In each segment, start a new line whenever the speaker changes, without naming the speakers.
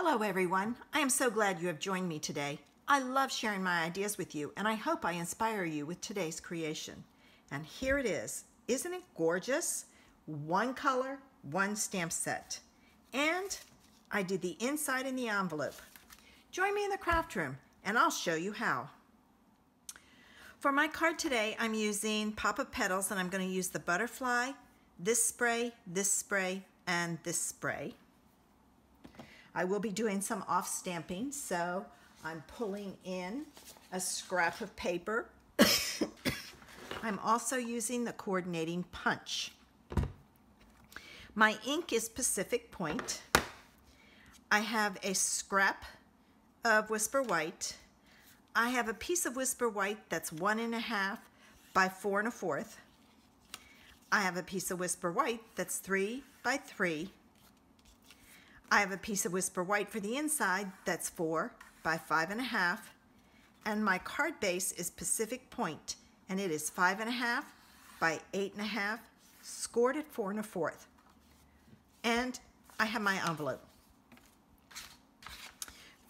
Hello everyone. I am so glad you have joined me today. I love sharing my ideas with you and I hope I inspire you with today's creation. And here it is. Isn't it gorgeous? One color, one stamp set. And I did the inside in the envelope. Join me in the craft room and I'll show you how. For my card today, I'm using Pop of Petals and I'm going to use the butterfly, this spray, this spray, and this spray. I will be doing some off stamping, so I'm pulling in a scrap of paper. I'm also using the coordinating punch. My ink is Pacific Point. I have a scrap of Whisper White. I have a piece of Whisper White that's one and a half by four and a fourth. I have a piece of Whisper White that's three by three. I have a piece of Whisper White for the inside that's four by five and a half. And my card base is Pacific Point, and it is five and a half by eight and a half, scored at four and a fourth. And I have my envelope.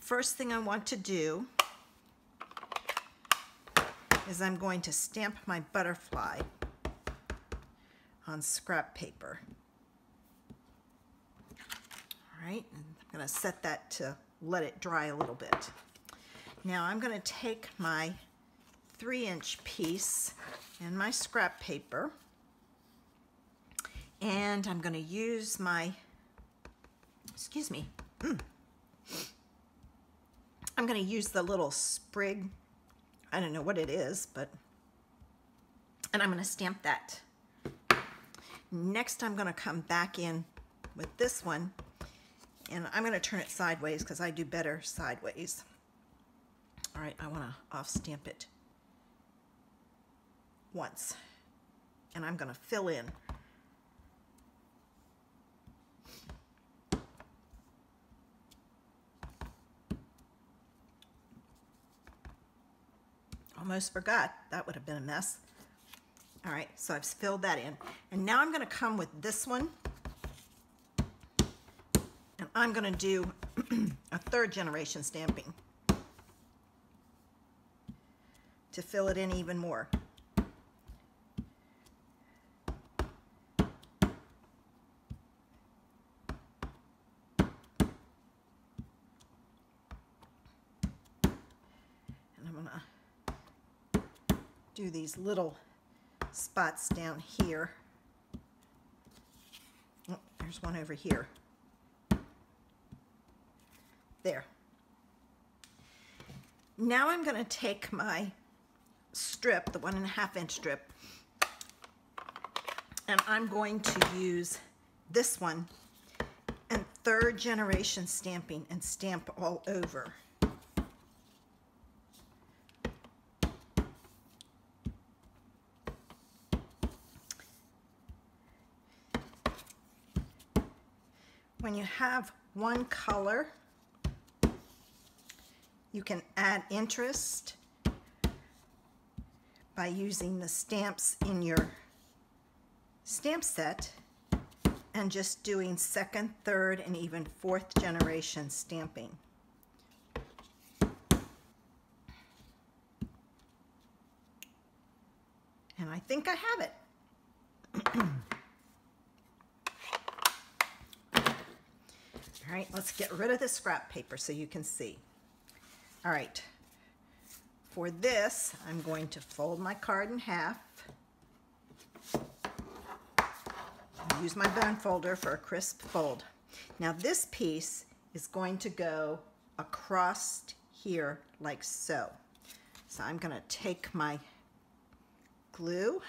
First thing I want to do is I'm going to stamp my butterfly on scrap paper. Right, I'm gonna set that to let it dry a little bit. Now I'm gonna take my three inch piece and my scrap paper and I'm gonna use my, excuse me. I'm gonna use the little sprig, I don't know what it is, but, and I'm gonna stamp that. Next I'm gonna come back in with this one and I'm gonna turn it sideways because I do better sideways. All right, I wanna off stamp it once and I'm gonna fill in. Almost forgot, that would have been a mess. All right, so I've filled that in. And now I'm gonna come with this one I'm gonna do a third generation stamping to fill it in even more. And I'm gonna do these little spots down here. Oh, there's one over here. There. Now I'm going to take my strip, the one and a half inch strip, and I'm going to use this one and third generation stamping and stamp all over. When you have one color, you can add interest by using the stamps in your stamp set and just doing second, third, and even fourth generation stamping. And I think I have it. All right, let's get rid of the scrap paper so you can see. All right, for this, I'm going to fold my card in half. Use my bone folder for a crisp fold. Now this piece is going to go across here like so. So I'm gonna take my glue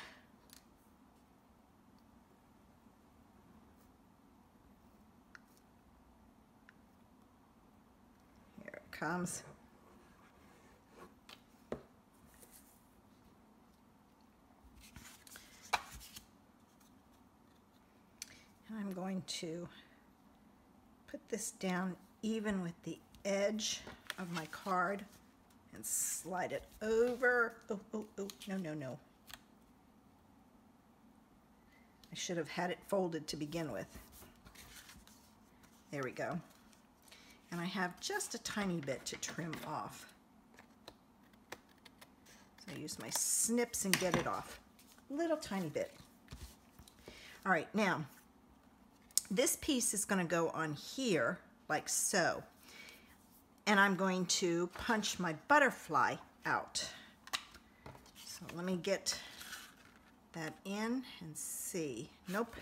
Here it comes. I'm going to put this down even with the edge of my card and slide it over. Oh, oh, oh, no, no, no. I should have had it folded to begin with. There we go. And I have just a tiny bit to trim off. So I use my snips and get it off. Little tiny bit. All right, now, this piece is gonna go on here, like so. And I'm going to punch my butterfly out. So let me get that in and see. Nope,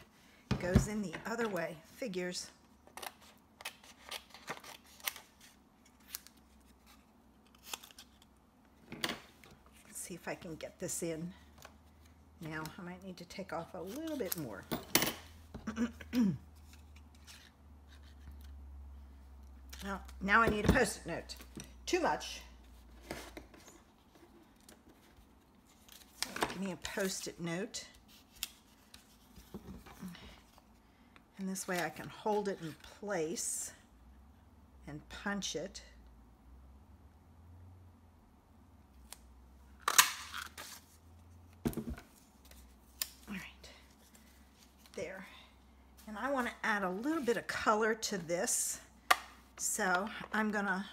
goes in the other way. Figures. Let's see if I can get this in. Now I might need to take off a little bit more. now, now I need a post-it note. Too much. give me a post-it note. And this way I can hold it in place and punch it. All right, there. And I want to add a little bit of color to this. So I'm gonna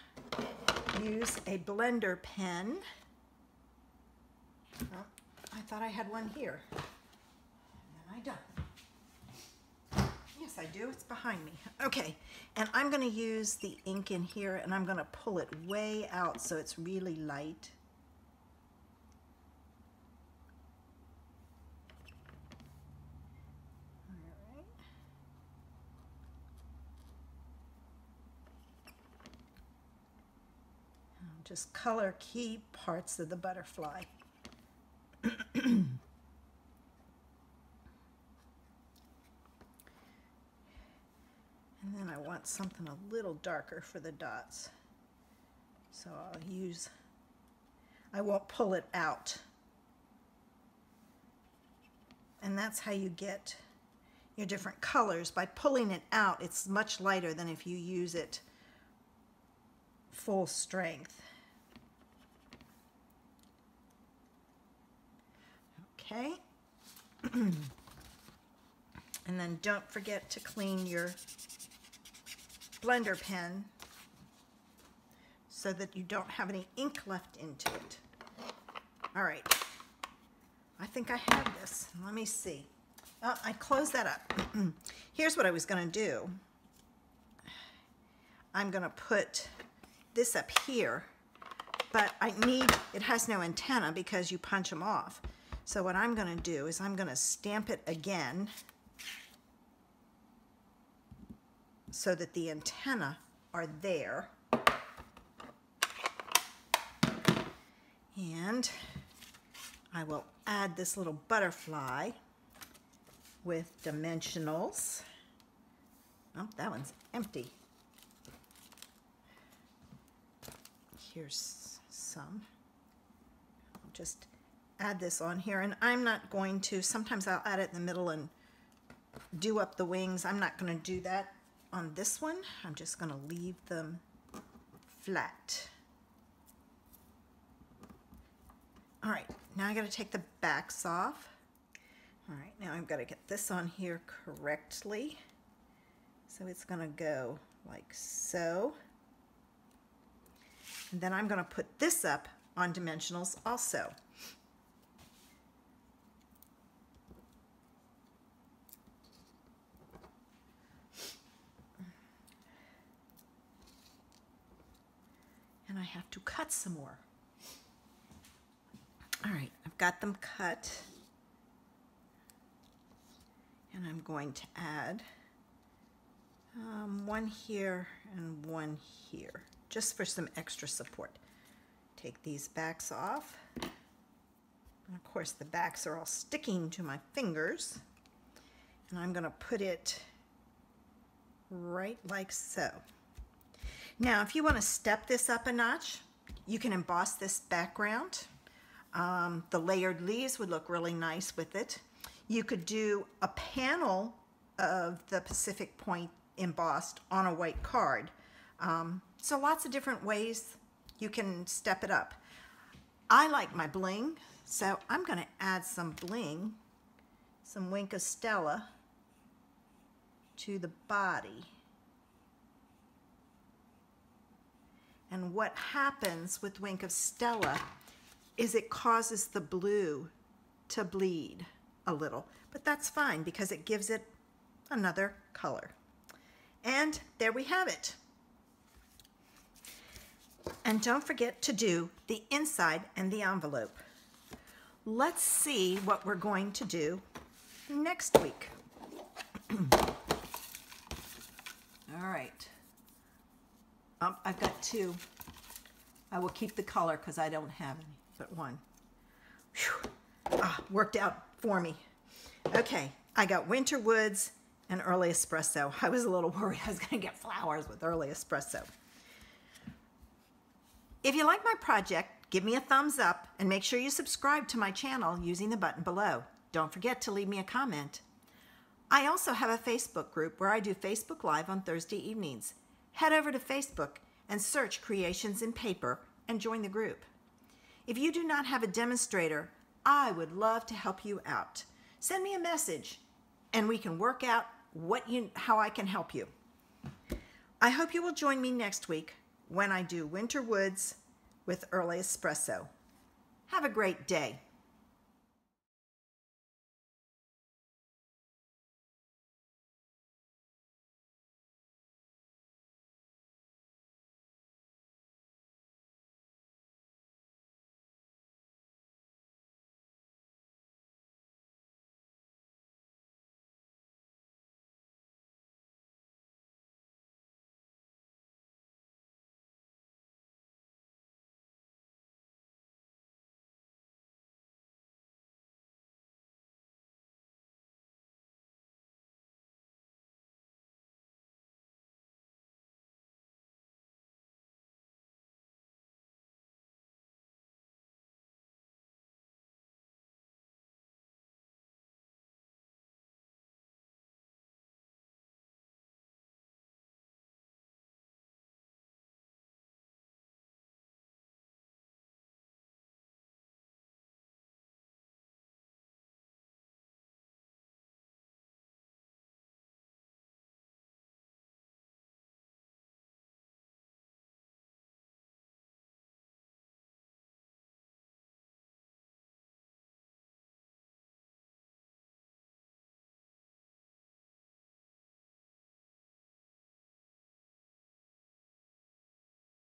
use a blender pen. Oh, I thought I had one here. And I don't. Yes, I do. It's behind me. Okay, and I'm going to use the ink in here and I'm going to pull it way out so it's really light. Just color key parts of the butterfly. and then I want something a little darker for the dots. So I'll use, I won't pull it out. And that's how you get your different colors. By pulling it out, it's much lighter than if you use it full strength. Okay. and then don't forget to clean your blender pen so that you don't have any ink left into it. All right. I think I have this. Let me see. Oh, I closed that up. Here's what I was going to do. I'm going to put this up here, but I need, it has no antenna because you punch them off. So what I'm going to do is I'm going to stamp it again so that the antenna are there. And I will add this little butterfly with dimensionals. Oh, that one's empty. Here's some. I'll just add this on here and I'm not going to, sometimes I'll add it in the middle and do up the wings. I'm not going to do that on this one. I'm just going to leave them flat. All right, now I got to take the backs off. All right, now I've got to get this on here correctly. So it's going to go like so. And then I'm going to put this up on dimensionals also. And I have to cut some more. All right, I've got them cut. And I'm going to add um, one here and one here, just for some extra support. Take these backs off. And of course, the backs are all sticking to my fingers. And I'm going to put it right like so. Now, if you want to step this up a notch, you can emboss this background. Um, the layered leaves would look really nice with it. You could do a panel of the Pacific Point embossed on a white card. Um, so lots of different ways you can step it up. I like my bling, so I'm going to add some bling, some Wink of Stella to the body. And what happens with Wink of Stella is it causes the blue to bleed a little. But that's fine because it gives it another color. And there we have it. And don't forget to do the inside and the envelope. Let's see what we're going to do next week. All right. Um, I've got two. I will keep the color because I don't have any, but one. Whew. Ah, worked out for me. Okay, I got Winter Woods and Early Espresso. I was a little worried I was going to get flowers with Early Espresso. If you like my project, give me a thumbs up and make sure you subscribe to my channel using the button below. Don't forget to leave me a comment. I also have a Facebook group where I do Facebook Live on Thursday evenings. Head over to Facebook and search Creations in Paper and join the group. If you do not have a demonstrator, I would love to help you out. Send me a message and we can work out what you how I can help you. I hope you will join me next week when I do Winter Woods with Early Espresso. Have a great day.